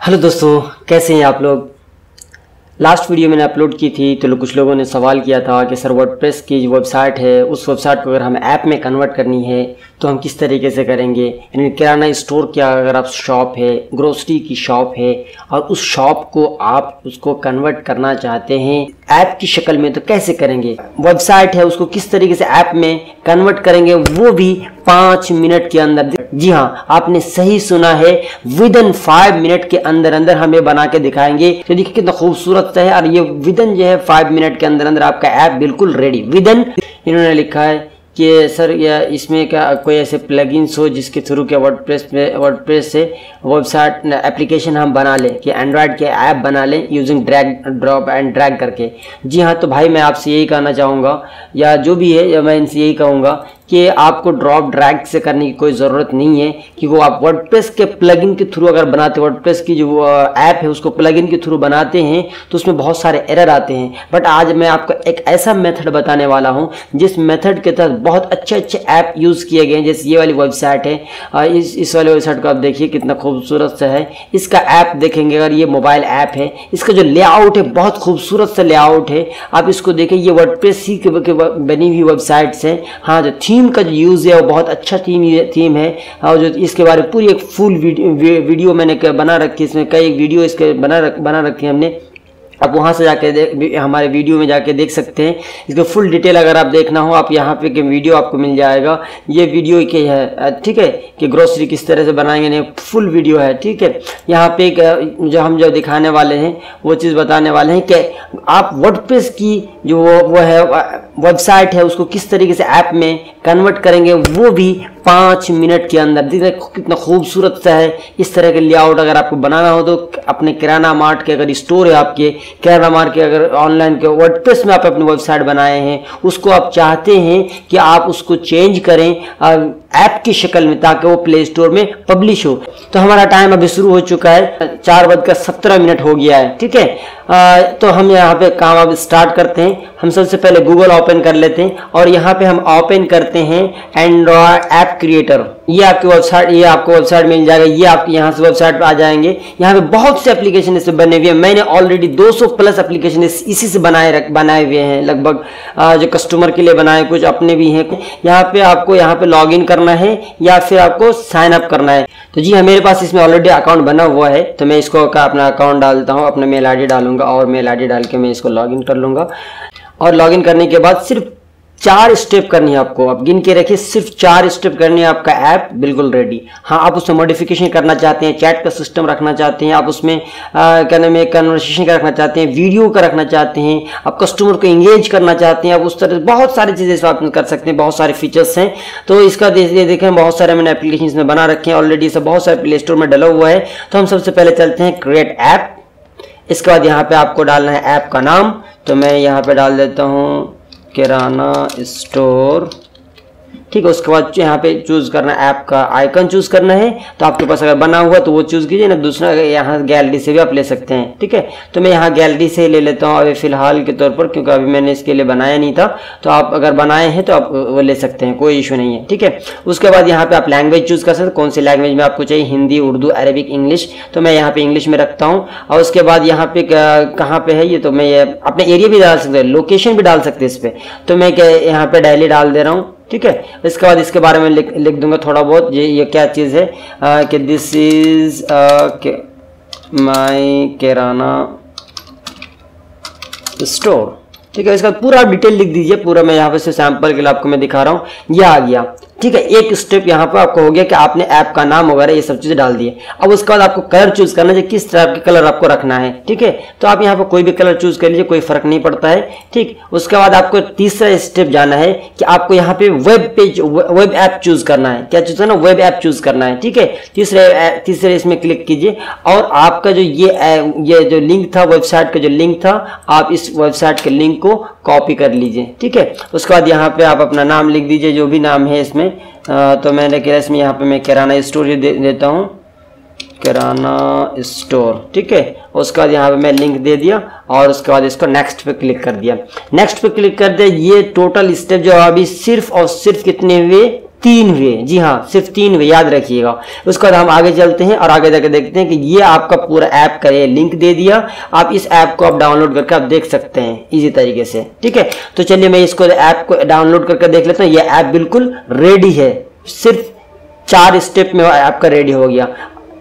Hello दोस्तों, कैसे हैं आप लोग? लास्ट वीडियो मैंने अपलोड की थी तो कुछ लोगों ने सवाल किया था कि सर वर्डप्रेस की जो वेबसाइट है, उस वेबसाइट को अगर हमें ऐप में कन्वर्ट करनी है तो हम किस तरीके से करेंगे? यानी किराना स्टोर क्या, अगर आप शॉप है ग्रोसरी की शॉप है, और उस शॉप को आप उसको कन्वर्ट करना चाहते हैं, ऐप की शक्ल में तो कैसे करेंगे? वेबसाइट है, उसको किस तरीके से ऐप में कन्वर्ट करेंगे, वो भी पाँच मिनट के अंदर। जी हाँ आपने सही सुना है। विद इन फाइव मिनट के अंदर अंदर हमें बना के दिखाएँगे। तो देखिए कितना खूबसूरत है और ये विद इन जो है फाइव मिनट के अंदर अंदर आपका ऐप बिल्कुल रेडी विद इन इन्होंने लिखा है कि, सर, या इसमें क्या कोई ऐसे प्लगइन्स हो जिसके थ्रू क्या वर्डप्रेस में वर्डप्रेस से वेबसाइट एप्लीकेशन हम बना लें, कि एंड्रॉयड के ऐप बना लें using drag drop and drag करके? जी हाँ तो भाई मैं आपसे यही कहना चाहूँगा, या जो भी है, या मैं इनसे यही कहूँगा कि आपको ड्रॉप ड्रैग से करने की कोई ज़रूरत नहीं है कि वो आप वर्डप्रेस के प्लगइन के थ्रू अगर बनाते वर्डप्रेस की जो ऐप है, उसको प्लगइन के थ्रू बनाते हैं तो उसमें बहुत सारे एरर आते हैं। बट आज मैं आपको एक ऐसा मेथड बताने वाला हूँ, जिस मेथड के तहत बहुत अच्छे अच्छे ऐप यूज़ किए गए हैं। जैसे ये वाली वेबसाइट है इस इस वाली वेबसाइट को आप देखिए, कितना खूबसूरत सा है। इसका ऐप देखेंगे अगर, ये मोबाइल ऐप है। इसका जो लेआउट है, बहुत खूबसूरत सा लेआउट है। आप इसको देखें, ये वर्डप्रेस ही बनी हुई वेबसाइट्स हैं। हाँ जो थीम का जो यूज़ है, वो बहुत अच्छा थीम थीम है। और जो इसके बारे में पूरी एक फुल वीडियो वीडियो मैंने बना रखी है। इसमें कई वीडियो इसके बना रख बना रखी है हमने। आप वहाँ से जाके देख हमारे वीडियो में जाके देख सकते हैं। इसका फुल डिटेल अगर आप देखना हो आप यहाँ पे के वीडियो आपको मिल जाएगा। ये वीडियो के है ठीक है कि ग्रोसरी किस तरह से बनाएँगे नहीं फुल वीडियो है ठीक है। यहाँ पे जो हम जो दिखाने वाले हैं वो चीज़ बताने वाले हैं कि आप वर्डप्रेस की जो वो, वो है वेबसाइट है उसको किस तरीके से ऐप में कन्वर्ट करेंगे वो भी पाँच मिनट के अंदर। देखिए कितना खूबसूरत सा है। इस तरह के लेआउट अगर आपको बनाना हो तो अपने किराना मार्ट के अगर स्टोर है आपके, किराना मार्ट के अगर ऑनलाइन के वर्डप्रेस में आप अपनी वेबसाइट बनाए हैं, उसको आप चाहते हैं कि आप उसको चेंज करें ऐप की शक्ल में ताकि वो प्ले स्टोर में पब्लिश हो। तो हमारा टाइम अभी शुरू हो चुका है, चार बजकर सत्रह मिनट हो गया है, ठीक है? तो हम यहाँ पे काम अब स्टार्ट करते हैं। हम सबसे पहले गूगल ओपन कर लेते हैं और यहाँ पे हम ओपन करते हैं एंड्रॉय ऐप क्रिएटर। ये आपकी वेबसाइट ये आपको वेबसाइट मिल जाएगा, ये आपके यहाँ से वेबसाइट पर आ जाएँगे। यहाँ पे बहुत से एप्लीकेशन इससे बने हुए हैं। मैंने ऑलरेडी 200 प्लस एप्लीकेशन इसी से बनाए बनाए हुए हैं। लगभग जो कस्टमर के लिए बनाए, कुछ अपने भी हैं। यहाँ पे आपको, यहाँ पे लॉग करना है, या फिर आपको साइन अप करना है। तो जी हाँ मेरे पास इसमें ऑलरेडी अकाउंट बना हुआ है। तो मैं इसको अपना अकाउंट डालता हूँ, अपना मेल आईडी डालूँगा और मेल आईडी डाल के मैं इसको लॉग कर लूँगा। और लॉगिन करने के बाद सिर्फ़ चार स्टेप करनी है आपको। आप गिन के रखिए, सिर्फ़ चार स्टेप करनी है आपका ऐप बिल्कुल रेडी हाँ आप उसमें मॉडिफिकेशन करना चाहते हैं चैट का सिस्टम रखना चाहते हैं, आप उसमें क्या नाम है कन्वर्सेशन का रखना चाहते हैं वीडियो का रखना चाहते हैं, आप कस्टमर को इंगेज करना चाहते हैं, आप उस तरह बहुत सारी चीज़ें आप कर सकते हैं, बहुत सारे फीचर्स हैं। तो इसका देखें, बहुत सारे मैंने एप्लीकेशन इसमें बना रखे हैं ऑलरेडी सब बहुत सारे प्ले स्टोर में डला हुआ है। तो हम सबसे पहले चलते हैं क्रिएट ऐप इसके बाद यहाँ पे आपको डालना है ऐप का नाम। तो मैं यहाँ पे डाल देता हूँ। किराना स्टोर ठीक है, उसके बाद यहाँ पे चूज़ करना ऐप का आइकन चूज़ करना है तो आपके पास अगर बना हुआ तो वो चूज़ कीजिए, ना दूसरा यहाँ गैलरी से भी आप ले सकते हैं, ठीक है? तो मैं यहाँ गैलरी से ही ले लेता हूँ अभी फ़िलहाल के तौर पर, क्योंकि अभी मैंने इसके लिए बनाया नहीं था तो आप अगर बनाए हैं तो आप वो ले सकते हैं, कोई इशू नहीं है, ठीक है? उसके बाद यहाँ पे आप लैंग्वेज चूज़ कर सकते कौन सी लैंग्वेज में आपको चाहिए, हिंदी, उर्दू, अरेबिक, इंग्लिश तो मैं यहाँ पे इंग्लिश में रखता हूँ, और उसके बाद यहाँ पे कहाँ पे है ये तो मैं ये अपने एरिया भी डाल सकते लोकेशन भी डाल सकते इस पर तो मैं यहाँ पे डेली डाल दे रहा हूँ ठीक है? इसके बाद इसके बारे में लिख लिख दूँगा थोड़ा बहुत। ये ये क्या चीज़ है? आ, कि this is my kirana store ठीक है इसका पूरा डिटेल लिख दीजिए। पूरा मैं यहाँ पे से सैंपल के लिए आपको मैं दिखा रहा हूँ। ये आ गया। ठीक है, एक स्टेप यहाँ पर आपको हो गया कि आपने ऐप का नाम वगैरह ये सब चीज़ें डाल दिए। अब उसके बाद आपको कलर चूज़ करना है किस तरह के कलर आपको रखना है, ठीक है? तो आप यहाँ पर कोई भी कलर चूज़ कर लीजिए, कोई फ़र्क नहीं पड़ता है, ठीक? उसके बाद आपको तीसरा स्टेप जाना है कि आपको यहाँ पे web page web app choose करना है। क्या चूज़ करना वेब ऐप चूज़ करना है, ठीक है? तीसरे तीसरे इसमें क्लिक कीजिए और आपका जो ये ये जो लिंक था वेबसाइट का जो लिंक था, आप इस वेबसाइट के लिंक को कॉपी कर लीजिए, ठीक है? उसके बाद यहाँ पे आप अपना नाम लिख दीजिए, जो भी नाम है इसमें तो मैंने क्या इसमें यहाँ पे मैं किराना स्टोर दे, देता हूँ। किराना स्टोर, ठीक है? उसके बाद यहाँ पे मैं लिंक दे दिया और उसके बाद इसको नेक्स्ट पे क्लिक कर दिया। नेक्स्ट पे क्लिक कर दिया ये टोटल स्टेप जो अभी सिर्फ़ और सिर्फ़ कितने हुए? तीन हुए जी हाँ सिर्फ़ तीन हुए याद रखिएगा। उसके बाद हम आगे चलते हैं और आगे जाकर देखते हैं कि ये आपका पूरा ऐप का ये लिंक दे दिया। आप इस ऐप को आप डाउनलोड करके आप देख सकते हैं, इजी तरीके से। ठीक है? तो चलिए मैं इसको ऐप को डाउनलोड करके देख लेता हूँ। ये ऐप बिल्कुल रेडी है। सिर्फ़ चार स्टेप में ऐप का रेडी हो गया।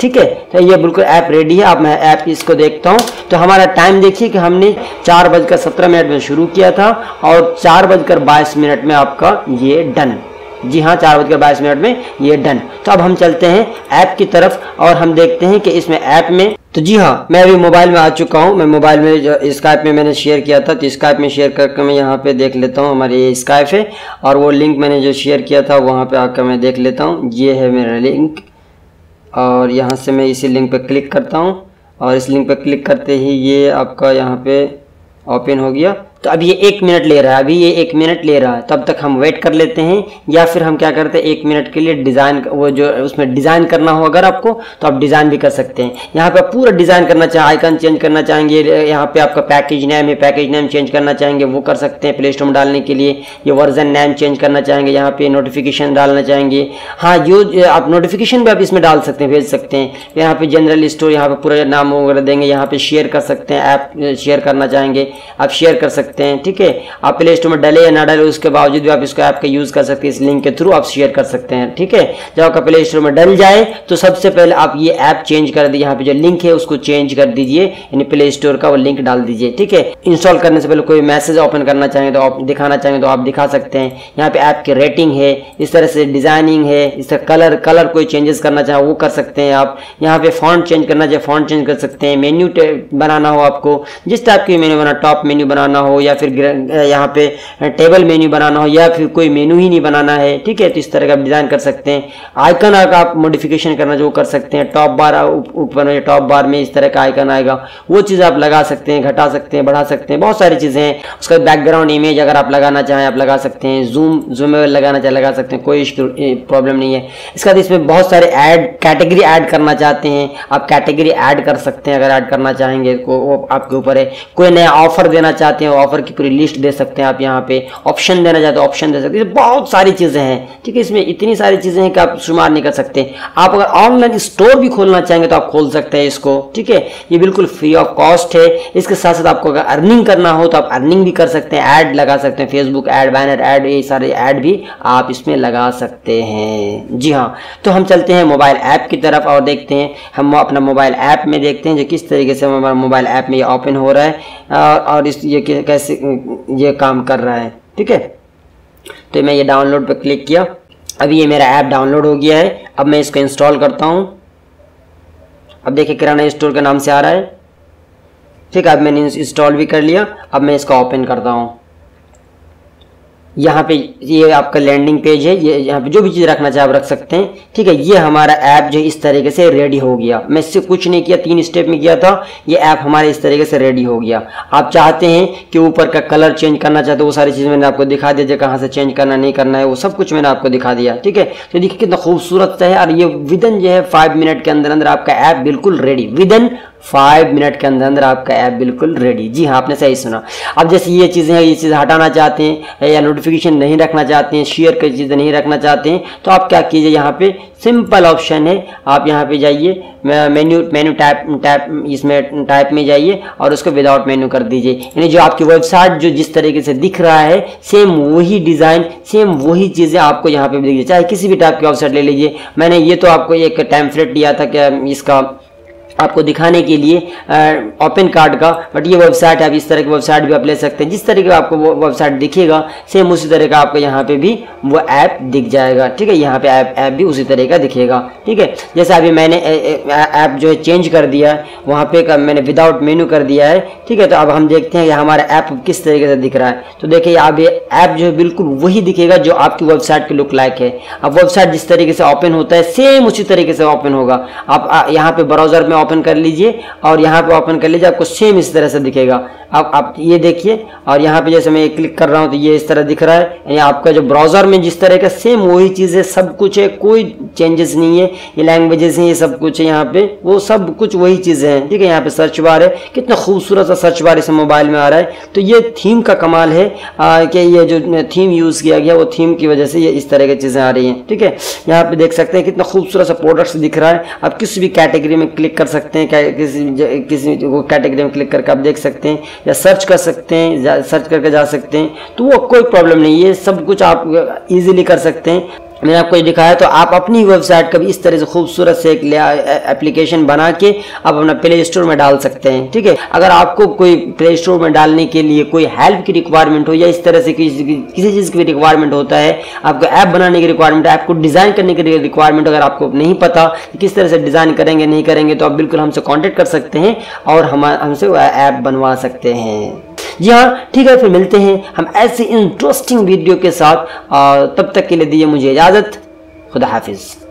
ठीक है? तो ये बिल्कुल ऐप रेडी है। अब मैं ऐप इसको देखता हूँ। तो हमारा टाइम देखिए कि हमने चार बजकर सत्रह मिनट में शुरू किया था और चार बजकर बाईस मिनट में आपका ये डन। जी हाँ चार बजकर बाईस मिनट में ये डन। तो अब हम चलते हैं ऐप की तरफ़ और हम देखते हैं कि इसमें ऐप में तो जी हाँ मैं अभी मोबाइल में आ चुका हूँ। मैं मोबाइल में स्काइप में मैंने शेयर किया था तो स्काइप में शेयर करके मैं यहाँ पे देख लेता हूँ हमारे ये स्काइप है और वो लिंक मैंने जो शेयर किया था, वहाँ पे आकर मैं देख लेता हूँ। ये है मेरा लिंक और यहाँ से मैं इसी लिंक पर क्लिक करता हूँ और इस लिंक पर क्लिक करते ही ये आपका यहाँ पे ओपन हो गया। तो अब ये एक मिनट ले रहा है, अभी ये एक मिनट ले रहा है, तब तक हम वेट कर लेते हैं, या फिर हम क्या करते हैं, एक मिनट के लिए डिज़ाइन वो जो उसमें डिज़ाइन करना हो अगर आपको तो आप डिज़ाइन भी कर सकते हैं। यहाँ पे पूरा डिज़ाइन करना चाहें आइकन चेंज करना चाहेंगे, यहाँ पे आपका पैकेज नेम है पैकेज नेम चेंज करना चाहेंगे, वो कर सकते हैं प्ले स्टोर में डालने के लिए। ये वर्जन नेम चेंज करना चाहेंगे, यहाँ पे नोटिफिकेशन डालना चाहेंगे। हाँ जो आप नोटिफिकेशन भी आप इसमें डाल सकते हैं, भेज सकते हैं। यहाँ पे जनरल स्टोर यहाँ पे पूरा नाम वगैरह देंगे, यहाँ पे शेयर कर सकते हैं ऐप शेयर करना चाहेंगे, आप शेयर कर सकते सकते हैं, ठीक है? आप प्ले स्टोर में डले या ना डले, उसके बावजूद भी आप इसको ऐप का यूज़ कर सकते हैं, इस लिंक के थ्रू आप शेयर कर सकते हैं, ठीक है? जब आपका प्ले स्टोर में डल जाए तो सबसे पहले आप ये ऐप चेंज कर दीजिए, यहाँ पे जो लिंक है, उसको चेंज कर दीजिए, यानी प्ले स्टोर का वो लिंक डाल दीजिए, ठीक है? इंस्टॉल करने से पहले कोई मैसेज ओपन करना चाहेंगे तो आप दिखाना चाहेंगे तो आप दिखा सकते हैं। यहाँ पे ऐप की रेटिंग है, इस तरह से डिज़ाइनिंग है, इस तरह कलर कलर कोई चेंजेस करना चाहे वो कर सकते हैं आप। यहाँ पे फॉन्ट चेंज करना चाहे फॉन्ट चेंज कर सकते हैं मेन्यू बनाना हो आपको, जिस टाइप की मेन्यू बना टॉप मेन्यू बनाना हो या फिर यहाँ पे टेबल मेन्यू बनाना हो या फिर कोई मेन्यू ही नहीं बनाना है, ठीक है? तो इस तरह का डिज़ाइन कर सकते हैं। आइकन अगर आप मॉडिफिकेशन करना जो कर सकते हैं। टॉप बार ऊपर में टॉप बार में इस तरह का आइकन आएगा। वो चीज़ आप लगा सकते हैं, घटा सकते हैं, बढ़ा सकते हैं। बहुत सारी चीज़ें हैं। उसका बैकग्राउंड इमेज अगर आप लगाना चाहें, आप लगा सकते हैं। जूम जूम लगाना चाहे, लगा सकते हैं। कोई प्रॉब्लम नहीं है। इसके बाद इसमें बहुत सारे ऐड कैटेगरी ऐड करना चाहते हैं। आप कैटेगरी ऐड कर सकते हैं, अगर ऐड करना चाहेंगे तो आपके ऊपर है। कोई नया ऑफ़र देना चाहते हैं ऑफ़र की पूरी लिस्ट दे सकते हैं आप यहाँ पे। ऑप्शन देना चाहते हैं ऑप्शन दे सकते हैं। बहुत सारी चीज़ें हैं। ठीक है, इसमें इतनी सारी चीज़ें हैं कि आप शुमार नहीं कर सकते। आप अगर ऑनलाइन स्टोर भी खोलना चाहेंगे तो आप खोल सकते हैं इसको। ठीक है, ये बिल्कुल फ्री ऑफ़ कॉस्ट है। इसके साथ साथ आपको अगर अर्निंग करना हो तो आप अर्निंग भी कर सकते हैं। ऐड लगा सकते हैं। फेसबुक ऐड बैनर ऐड ये सारे ऐड भी आप इसमें लगा सकते हैं। जी हाँ तो हम चलते हैं मोबाइल ऐप की तरफ़ और देखते हैं। हम अपना मोबाइल ऐप में देखते हैं जो किस तरीके से हमारा मोबाइल ऐप में ये ओपन हो रहा है। और इस, ये कैसे, ये काम कर रहा है, ठीक है? तो मैं ये डाउनलोड पर क्लिक किया। अभी ये मेरा ऐप डाउनलोड हो गया है। अब मैं इसको इंस्टॉल करता हूँ। अब देखिए किराना स्टोर के नाम से आ रहा है। ठीक है, अब मैंने इंस्टॉल भी कर लिया। अब मैं इसका ओपन करता हूँ। यहाँ पे ये आपका लैंडिंग पेज है, ये यहाँ पे जो भी चीज़ रखना चाहे आप रख सकते हैं। ठीक है, ये हमारा ऐप जो इस तरीके से रेडी हो गया। मैं इससे कुछ नहीं किया, तीन स्टेप में किया था, ये ऐप हमारे इस तरीके से रेडी हो गया। आप चाहते हैं कि ऊपर का कलर चेंज करना चाहते हो वो सारी चीज़ मैंने आपको दिखा दिया, कहाँ से चेंज करना, नहीं करना है, वो सब कुछ मैंने आपको दिखा दिया। ठीक है तो देखिए कितना खूबसूरत है, और ये विदन जो है फाइव मिनट के अंदर अंदर आपका ऐप बिल्कुल रेडी विदन फाइव मिनट के अंदर अंदर आपका ऐप बिल्कुल रेडी जी हाँ आपने सही सुना। अब जैसे ये चीज़ें हैं, ये चीज़ हटाना चाहते हैं या नोटिफिकेशन नहीं रखना चाहते हैं शेयर की चीज़ें नहीं रखना चाहते हैं तो आप क्या कीजिए, यहाँ पे सिंपल ऑप्शन है। आप यहाँ पे जाइए मेन्यू मेन्यू टाइप टाइप इसमें टाइप में जाइए और उसको विदाउट मेन्यू कर दीजिए। यानी जो आपकी वेबसाइट जो जिस तरीके से दिख रहा है सेम वही डिज़ाइन सेम वही चीज़ें आपको यहाँ पे दिख चाहे किसी भी टाइप की वेबसाइट ले लीजिए। मैंने ये तो आपको एक टाइम दिया था क्या इसका आपको दिखाने के लिए ओपन कार्ड का बट ये वेबसाइट है आप इस तरह की वेबसाइट भी आप ले सकते हैं। जिस तरीके का आपको वो वेबसाइट दिखेगा सेम उसी तरह का आपको यहाँ पे भी वो ऐप दिख जाएगा। ठीक है, यहाँ पे ऐप ऐप भी उसी तरह का दिखेगा। ठीक है, जैसे अभी मैंने ऐप जो है चेंज कर दिया है, वहाँ पे मैंने विदाउट मेन्यू कर दिया है। ठीक है तो अब हम देखते हैं कि हमारा ऐप किस तरीके से दिख रहा है। तो देखिए, अब ये ऐप जो है बिल्कुल वही दिखेगा जो आपकी वेबसाइट के लुक लाइक है। अब वेबसाइट जिस तरीके से ओपन होता है सेम उसी तरीके से ओपन होगा। आप यहाँ पे ब्राउज़र में ओपन कर लीजिए और यहाँ पे ओपन कर लीजिए, आपको सेम इस तरह से दिखेगा। अब आप ये देखिए और यहाँ पे जैसे मैं क्लिक कर रहा हूँ तो ये इस तरह दिख रहा है। यानी आपका जो ब्राउज़र में जिस तरह का सेम वही चीज़ है सब कुछ है, कोई चेंजेस नहीं है। ये लैंग्वेजेस हैं, ये सब कुछ है यहाँ पे। वो सब कुछ वही चीज़ें हैं। ठीक है, यहाँ पे सर्च बार है। कितना खूबसूरत सा सर्च बार इस मोबाइल में आ रहा है। तो ये थीम का कमाल है कि ये जो थीम यूज़ किया गया, वो थीम की वजह से ये इस तरह की चीज़ें आ रही हैं। ठीक है, यहाँ पे देख सकते हैं कितना खूबसूरत सा प्रोडक्ट्स दिख रहा है। आप किसी भी कैटेगरी में क्लिक कर सकते हैं, क्या किसी किसी कैटेगरी में क्लिक करके आप देख सकते हैं, या सर्च कर सकते हैं सर्च करके जा सकते हैं तो वो कोई प्रॉब्लम नहीं है, सब कुछ आप इजीली कर सकते हैं। मैंने आपको ये दिखाया तो आप अपनी वेबसाइट का भी इस तरह से खूबसूरत से एक एप्लीकेशन बना के आप अपना प्ले स्टोर में डाल सकते हैं, ठीक है? अगर आपको कोई प्ले स्टोर में डालने के लिए कोई हेल्प की रिक्वायरमेंट हो या इस तरह से किसी किसी चीज़ की रिक्वायरमेंट होता है, आपको ऐप बनाने की रिक्वायरमेंट है आपको डिज़ाइन करने की रिक्वायरमेंट अगर आपको नहीं पता कि किस तरह से डिज़ाइन करेंगे, नहीं करेंगे तो आप बिल्कुल हमसे कॉन्टेक्ट कर सकते हैं और हम, हमसे ऐप बनवा सकते हैं। जी हाँ ठीक है, फिर मिलते हैं हम ऐसे इंटरेस्टिंग वीडियो के साथ। तब तक के लिए दिए मुझे इजाज़त। खुदा हाफिज़।